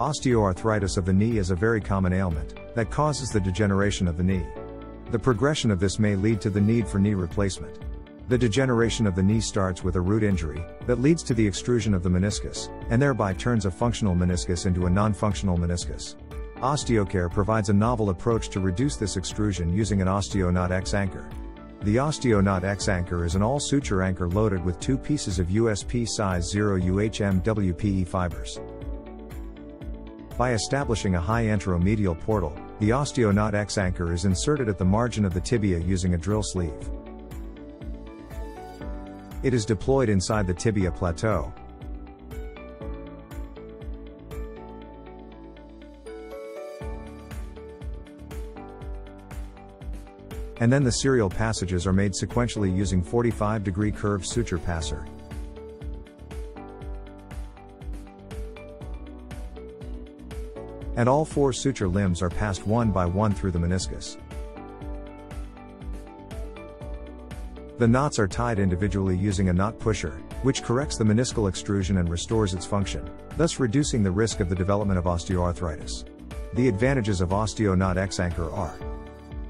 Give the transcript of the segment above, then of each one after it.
Osteoarthritis of the knee is a very common ailment that causes the degeneration of the knee. The progression of this may lead to the need for knee replacement. The degeneration of the knee starts with a root injury that leads to the extrusion of the meniscus, and thereby turns a functional meniscus into a non functional meniscus. Osteocare provides a novel approach to reduce this extrusion using an OsteoKnot-Ex anchor. The OsteoKnot-Ex anchor is an all suture anchor loaded with two pieces of USP size 0 UHM WPE fibers. By establishing a high anteromedial portal, the OsteoKnot-Ex anchor is inserted at the margin of the tibia using a drill sleeve. It is deployed inside the tibia plateau, and then the serial passages are made sequentially using 45 degree curved suture passer. And all four suture limbs are passed one by one through the meniscus. The knots are tied individually using a knot pusher, which corrects the meniscal extrusion and restores its function, thus reducing the risk of the development of osteoarthritis. The advantages of OsteoKnot-Ex anchor are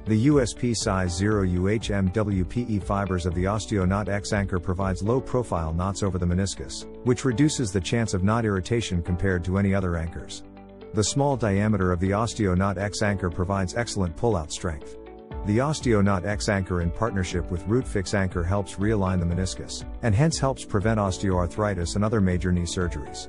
the USP size 0 UHM WPE fibers of the OsteoKnot-Ex anchor provides low profile knots over the meniscus, which reduces the chance of knot irritation compared to any other anchors. The small diameter of the OsteoKnot-Ex anchor provides excellent pull-out strength. The OsteoKnot-Ex anchor in partnership with RootFix anchor helps realign the meniscus, and hence helps prevent osteoarthritis and other major knee surgeries.